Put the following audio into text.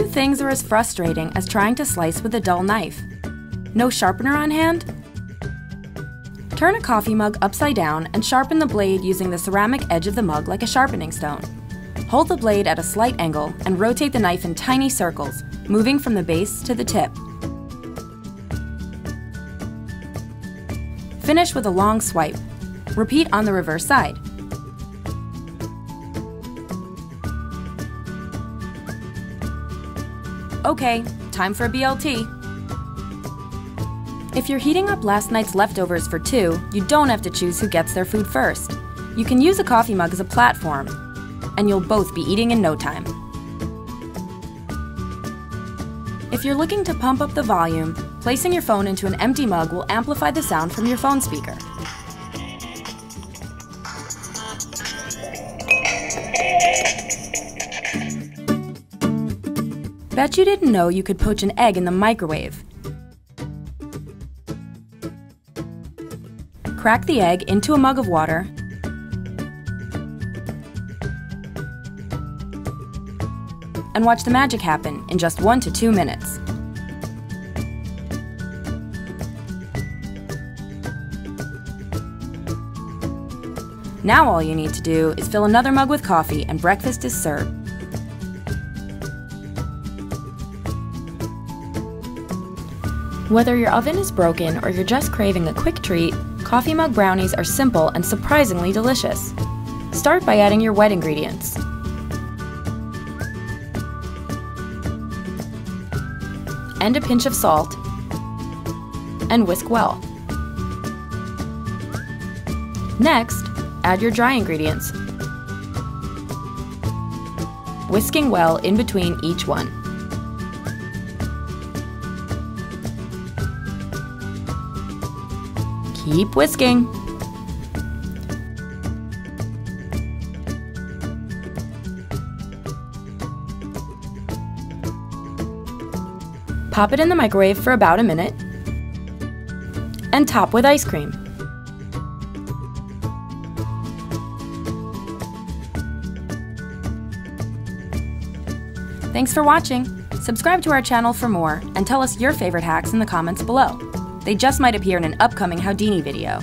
things are as frustrating as trying to slice with a dull knife? No sharpener on hand? Turn a coffee mug upside down and sharpen the blade using the ceramic edge of the mug like a sharpening stone. Hold the blade at a slight angle and rotate the knife in tiny circles, moving from the base to the tip. Finish with a long swipe. Repeat on the reverse side. Okay, time for a BLT. If you're heating up last night's leftovers for two, you don't have to choose who gets their food first. You can use a coffee mug as a platform, and you'll both be eating in no time. If you're looking to pump up the volume, placing your phone into an empty mug will amplify the sound from your phone speaker. Bet you didn't know you could poach an egg in the microwave. Crack the egg into a mug of water and watch the magic happen in just one to two minutes. Now all you need to do is fill another mug with coffee and breakfast is served. Whether your oven is broken or you're just craving a quick treat, coffee mug brownies are simple and surprisingly delicious. Start by adding your wet ingredients. And a pinch of salt, and whisk well. Next, add your dry ingredients, whisking well in between each one. Keep whisking. Pop it in the microwave for about a minute and top with ice cream. Thanks for watching. Subscribe to our channel for more and tell us your favorite hacks in the comments below. They just might appear in an upcoming Howdini video.